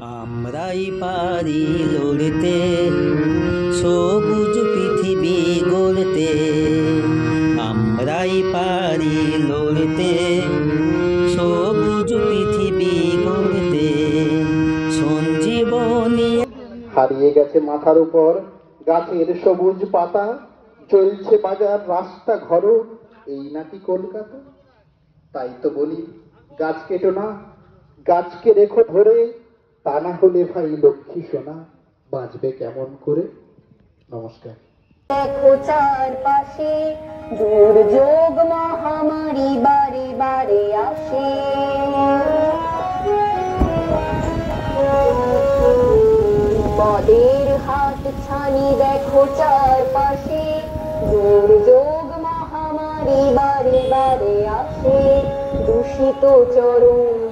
আমরাই পারি লড়তে, সবুজ পৃথিবী গড়তে। আমরাই পারি লড়তে, সবুজ পৃথিবী গড়তে। সঞ্জীবনী হারিয়ে গেছে মাথার উপর, গাছের সবুজ পাতা, চলছে বাজার রাস্তা ঘর এই নাকি কলকাতা? তাই তো বলি, গাছ কেটো না, গাছকে রেখো ধরে। তা না হলে ভাই লক্ষ্মী সোনা বাঁচবে কেমন করে? নমস্কার। দেখো চারপাশে দুর্যোগ মহামারী বারে বারে আসে। পদের হাত ছানি দেখো চারপাশে দুর্যোগ মহামারী বারে বারে আসে। দূষিত ভাবে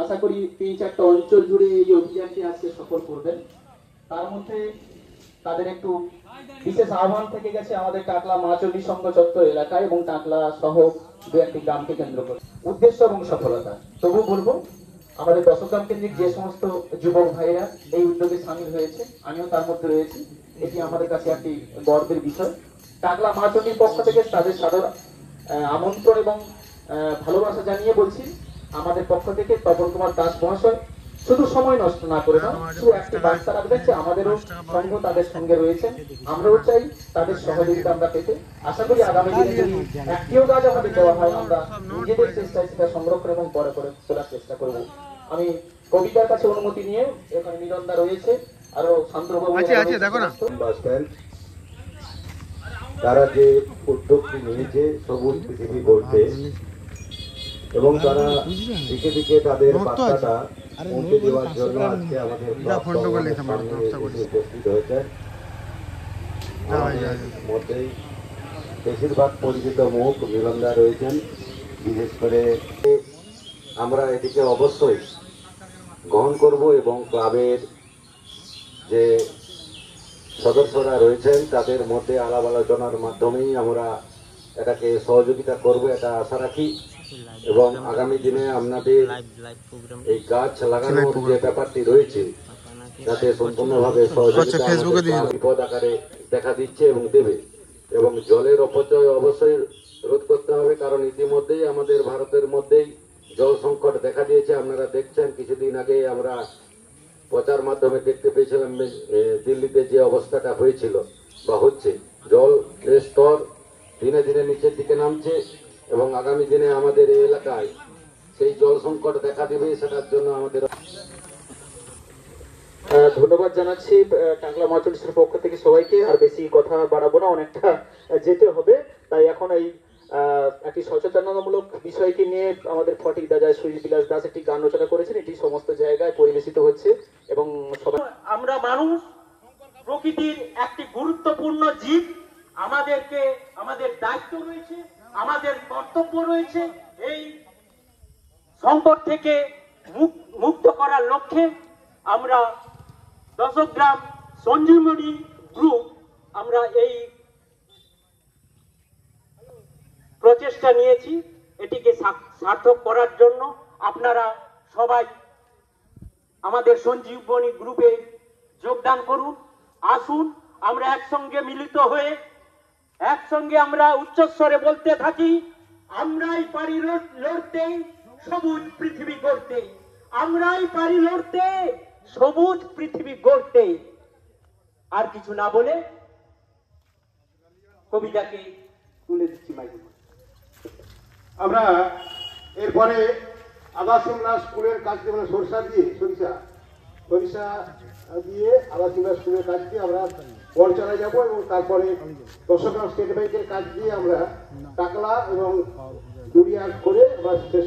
আশা করি তিন চারটা অঞ্চল জুড়ে এই অভিযানটি আজকে সফল করবেন। তার মধ্যে তাদের একটু বিশেষ আহ্বান থেকে গেছে আমাদের টাকলা মাচলি এলাকায় এবং টাকলা সহ দু একটি গ্রামকে কেন্দ্র করে। উদ্দেশ্য এবং সফলতা তবু বলব, আমাদের দশগ্রাম কেন্দ্রিক যে সমস্ত যুবক ভাইরা এই উদ্যোগে সামিল হয়েছে, আমিও তার মধ্যে রয়েছি। এটি আমাদের কাছে একটি গর্বের বিষয়। টাকলা মাচলির পক্ষ থেকে তাদের সাদর আমন্ত্রণ এবং ভালোবাসা জানিয়ে বলছি আমাদের পক্ষ থেকে তপন কুমার দাস মহাশয় শুধু সময় নষ্ট না করে না শুধু একটি বার্তা রাখবেন যে আমাদেরও সঙ্গ তাদের সঙ্গে রয়েছে আমরাও চাই তাদের সহযোগিতা আমরা পেতে। আশা করি আগামী দিনে যদি একটিও গাছ আমাদের দেওয়া হয় আমরা নিজেদের চেষ্টায় সেটা সংরক্ষণ এবং পরে করে তোলার চেষ্টা করব। আমি কবিতার কাছে অনুমতি নিয়ে এখানে মিলনদা রয়েছে। আরও শান্তবাবু আছে, আছে, দেখো না। তারা যে উদ্যোগটি নিয়েছে সবুজ পৃথিবী গড়তে এবং তারা দিকে দিকে তাদের। বার্তাটা পৌঁছে দেওয়ার জন্য আজকে আমাদের উপস্থিত হয়েছে। মধ্যেই বেশিরভাগ পরিচিত মুখ মিলনদা রয়েছেন বিশেষ করে আমরা এটিকে অবশ্যই গ্রহণ করব এবং ক্লাবের যে সদস্যরা রয়েছেন তাদের মধ্যে আলাপ আলোচনার মাধ্যমেই আমরা এটাকে সহযোগিতা করব এটা আশা রাখি। এবং আগামী দিনে আপনাদের এই গাছ লাগানোর যে ব্যাপারটি রয়েছে যাতে সম্পূর্ণভাবে সহযোগিতা আমাদের বিপদ আকারে দেখা দিচ্ছে এবং দেবে। এবং জলের অপচয় অবশ্যই রোধ করতে হবে কারণ ইতিমধ্যেই আমাদের ভারতের মধ্যেই জল সংকট দেখা দিয়েছে। আপনারা দেখছেন কিছুদিন আগে আমরা প্রচার মাধ্যমে দেখতে পেয়েছিলাম দিল্লিতে যে অবস্থাটা হয়েছিল বা হচ্ছে, জল স্তর দিনে দিনে নিচের দিকে নামছে এবং আগামী দিনে আমাদের এই এলাকায় সেই জল সংকট দেখা দেবে সেটার জন্য আমাদের ধন্যবাদ জানাচ্ছি টাংলা মাচুলিসের পক্ষ থেকে সবাইকে, আর বেশি কথা বাড়াবো না, অনেকটা যেতে হবে। তাই এখন এই একটি সচেতনতামূলক বিষয়কে নিয়ে আমাদের ফটিক দাদা সুইজ বিলাস দাস একটি গান রচনা করেছেন, এটি সমস্ত জায়গায় পরিবেশিত হচ্ছে এবং সবাই আমরা মানুষ, প্রকৃতির একটি গুরুত্বপূর্ণ জীব। আমাদেরকে আমাদের দায়িত্ব রয়েছে, আমাদের কর্তব্য রয়েছে এই সংকট থেকে মুক্ত করার লক্ষ্যে আমরা দশগ্রাম সঞ্জীবনী গ্রুপ, আমরা এই প্রচেষ্টা নিয়েছি এটিকে সার্থক করার জন্য। আপনারা সবাই আমাদের সঞ্জীবনী গ্রুপে যোগদান করুন, আসুন, আমরা একসঙ্গে মিলিত হয়ে, একসঙ্গে আমরা উচ্চস্বরে বলতে থাকি, আমরাই পারি লড়- লড়তে, সবুজ পৃথিবী গড়তে। আমরাই পারি লড়তে, সবুজ পৃথিবী গড়তে। আর কিছু না বলে কবিতাকে তুলে দিচ্ছি মাইকে আমরা এরপরে আবাসিমলা স্কুলের কাজ দিয়ে মানে সরিষা দিয়ে, সরিষা সরিষা দিয়ে আবাসিমলা স্কুলের কাজ দিয়ে আমরা বলচালায় যাব এবং তারপরে দশগ্রাম স্টেট ব্যাংকের কাজ দিয়ে আমরা টাকলা এবং দুরিয়া করে আমরা শেষ